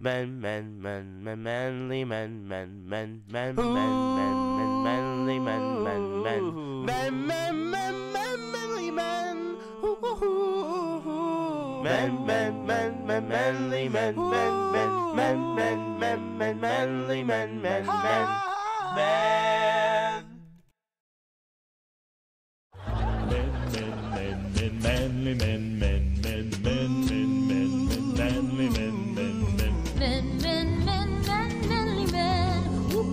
Men, men, men, men, manly men, men, men, men, men, men, men, manly men, men, men, men, men, men, men, manly men. Men, men, men, men, manly men, men, men, men, men, men, men, manly men, men, men, men. Men, manly men, men, men, men, men, men. Men, men, men, men, manly men. Ooh.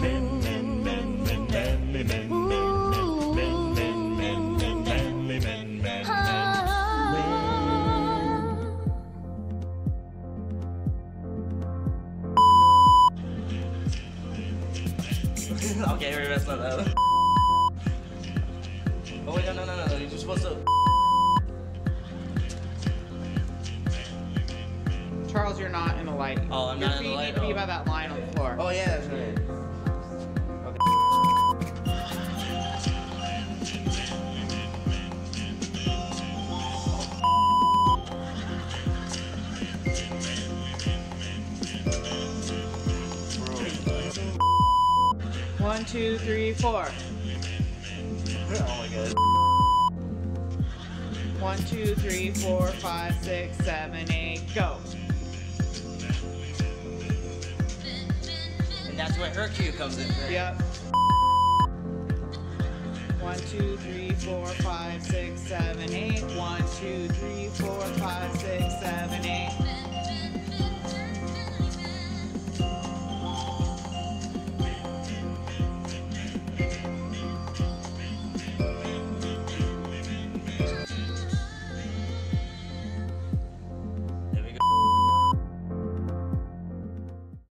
Men, men, men, men, manly men, men, men, men, men, men, men, manly men, men, men. Ah. Okay, we're messing up. Oh wait, no, no, no, no. You're supposed to. Charles, you're not in the light. Oh, I'm Your not in the feet light? need to be Oh. by that line on the floor. Oh yeah, that's right. One, two, three, four. Oh my god. One, two, three, four, five, six, seven, eight, go. Where her cue comes in. Right? Yep. One, two, three, four, five, six, seven, eight. One, two, three, four,